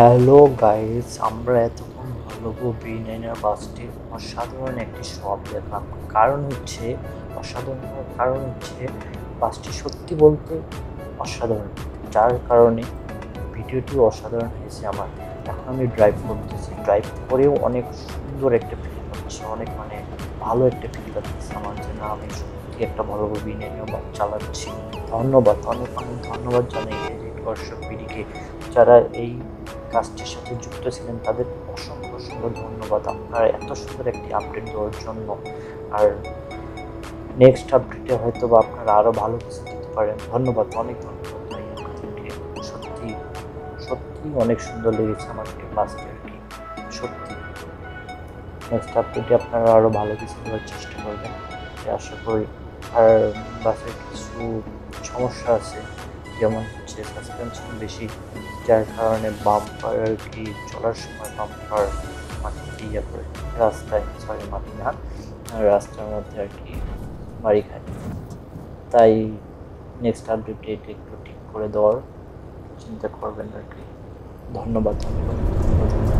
Hello guys, আমরা এতক্ষণ ভালোবো B নাইনের বাসটি অসাধারণ একটি সব দেখলাম। কারণ হচ্ছে, অসাধারণ কারণ হচ্ছে, বাসটি সত্যি বলতে অসাধারণ। যার কারণে ভিডিওটি অসাধারণ হয়েছে আমার। এখন আমি ড্রাইভ করতেছি। ড্রাইভ করেও অনেক সুন্দর একটা ফিল হচ্ছে অনেক মানে ভালো একটা ফিল লাগতেছে আমার জন্য। আমি সত্যি একটা ভালো বি নাইনের বাস চালাচ্ছি। ধন্যবাদ, অনেক অনেক ধন্যবাদ জানাই দর্শক পিড়িকে যারা এই কাজটির সাথে যুক্ত ছিলেন, তাদের অসংখ্য অসংখ্য ধন্যবাদ। আপনারা এত সুন্দর একটি আপডেট দেওয়ার জন্য। আর নেক্সট আপডেটে হয়তো বা আপনারা আরও ভালো কিছু দিতে পারেন। ধন্যবাদ, অনেক ধন্যবাদ সত্যি সত্যি অনেক সুন্দর লেগেছে আমার এই বাসটি আর কি। সত্যি। নেক্সট আপডেটে আপনারা আরও ভালো কিছু দেওয়ার চেষ্টা করবেন। আশা করি আর বাসের কিছু সমস্যা আছে, যেমন হচ্ছে সাসপেনশন বেশি, যার কারণে বাম্পার আর কি চলার সময় বাম্পার মাটি ইয়ে করে রাস্তায় সরি, মাটি না, রাস্তার মধ্যে আর কি বাড়ি খায়। তাই নেক্সট আপডেটে এটা একটু ঠিক করে দেওয়ার চিন্তা করবেন আর কি। ধন্যবাদ ধন্যবাদ ধন্যবাদ।